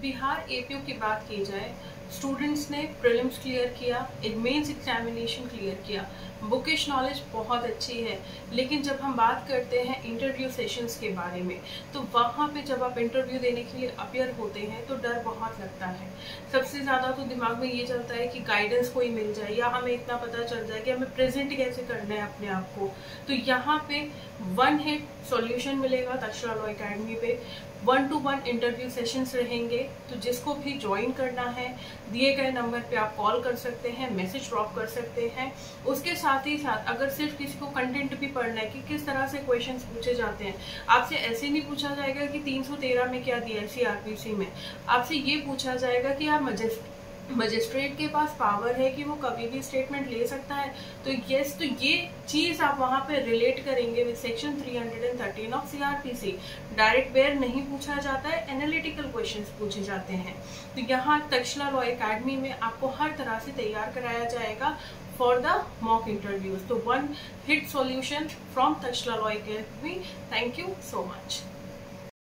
Bihar APO की बात की जाए स्टूडेंट्स ने प्रीलिम्स क्लियर किया, एक मेंस एग्जामिनेशन क्लियर किया। बुकिश नॉलेज बहुत अच्छी है, लेकिन जब हम बात करते हैं इंटरव्यू सेशंस के बारे में तो वहाँ पे जब आप इंटरव्यू देने के लिए अपियर होते हैं तो डर बहुत लगता है। सबसे ज़्यादा तो दिमाग में ये चलता है कि गाइडेंस कोई मिल जाए, या हमें इतना पता चल जाए कि हमें प्रेजेंट कैसे करना है अपने आप को। तो यहाँ पे वन हिट सॉल्यूशन मिलेगा तक्षरा लॉ अकेडमी पे। One to one interview sessions रहेंगे। तो जिसको भी ज्वाइन करना है, दिए गए नंबर पे आप कॉल कर सकते हैं मैसेज ड्रॉप कर सकते हैं। उसके साथ ही साथ अगर सिर्फ़ किसी को कंटेंट भी पढ़ना है कि किस तरह से क्वेश्चंस पूछे जाते हैं, आपसे ऐसे नहीं पूछा जाएगा कि 313 में क्या दिया सीआरपीसी में। आपसे ये पूछा जाएगा कि आप मजिस्ट्रेट मजिस्ट्रेट के पास पावर है कि वो कभी भी स्टेटमेंट ले सकता है। तो यस तो ये चीज़ आप वहाँ पे रिलेट करेंगे with section 313 of CrPC direct where नहीं पूछा जाता है एनालिटिकल क्वेश्चंस पूछे जाते हैं। तो यहाँ तक्षला लॉ एकेडमी में आपको हर तरह से तैयार कराया जाएगा फॉर द मॉक इंटरव्यूज़ तो one hit solution from Takshala law academy thank you so much